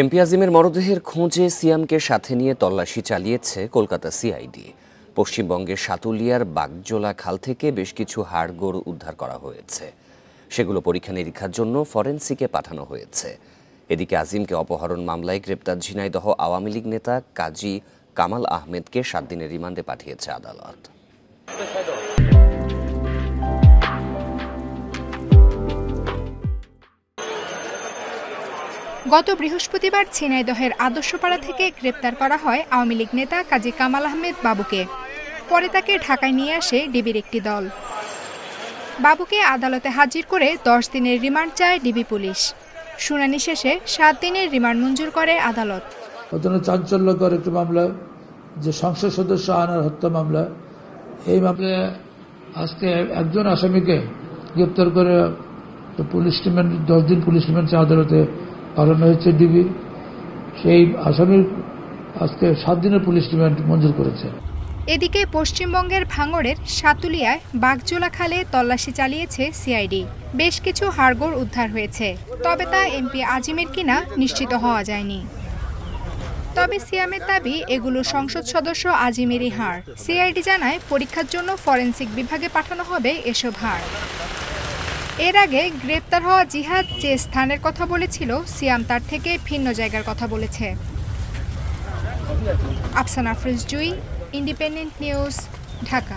MP আজিমের মরদেহের খোঁজে সিয়ামকে সাথে নিয়ে তল্লাশি চালিয়েছে কলকাতা সিআইডি। পশ্চিমবঙ্গের সাতুলিয়ার বাগজোলা খাল থেকে বেশ কিছু হাড়গোড় উদ্ধার করা হয়েছে। সেগুলো পরীক্ষা নিরীক্ষার জন্য ফরেন্সিকে পাঠানো হয়েছে। এদিকে আজিমকে অপহরণ মামলায় গ্রেপ্তার ঝিনাইদহ আওয়ামী লীগ নেতা কাজী কামাল আহমেদকে সাত দিনের রিমান্ডে পাঠিয়েছে আদালত। গত বৃহস্পতিবার ঝিনাইদহের আদর্শপাড়া থেকে গ্রেপ্তার করা হয় আওয়ামী লীগ নেতা কাজী কামাল আহমেদ বাবুকে। পরে তাকে ঢাকায় নিয়ে আসে ডিবির একটি দল। বাবুকে আদালতে হাজির করে দশ দিনের রিমান্ড চায় ডিবি পুলিশ। শুনানি শেষে সাত দিনের রিমান্ড মঞ্জুর করে আদালত। চাঞ্চল্যকর একটি মামলা, যে সংসদ সদস্য আনার হত্যা মামলা। এই মামলায় আজকে একজন আসামিকে গ্রেপ্তার করে পুলিশ রিমান্ড দশ দিন পুলিশ রিমান্ড আদালতে পাঠানো হয়েছে ডিবি সেই আসামির আজকে সাত দিনের পুলিশ রিমান্ড মঞ্জুর করেছে। এদিকে পশ্চিমবঙ্গের ভাঙড়ের সাতুলিয়ায় বাগজোলা খালে তল্লাশি চালিয়েছে সিআইডি বেশ কিছু হাড়গোড় উদ্ধার হয়েছে। তবে তা এমপি আজিমের কিনা নিশ্চিত হওয়া যায়নি। তবে সিয়ামের দাবি, এগুলো সংসদ সদস্য আজিমেরই হাড়। সিআইডি জানায় পরীক্ষার জন্য ফরেন্সিক বিভাগে পাঠানো হবে এসব হাড়। এর আগে গ্রেপ্তার হওয়া জিহাদ যে স্থানের কথা বলেছিল, সিয়াম তার থেকে ভিন্ন জায়গার কথা বলেছে। আফসানা ফ্রিজ জুই, ইন্ডিপেন্ডেন্ট নিউজ, ঢাকা।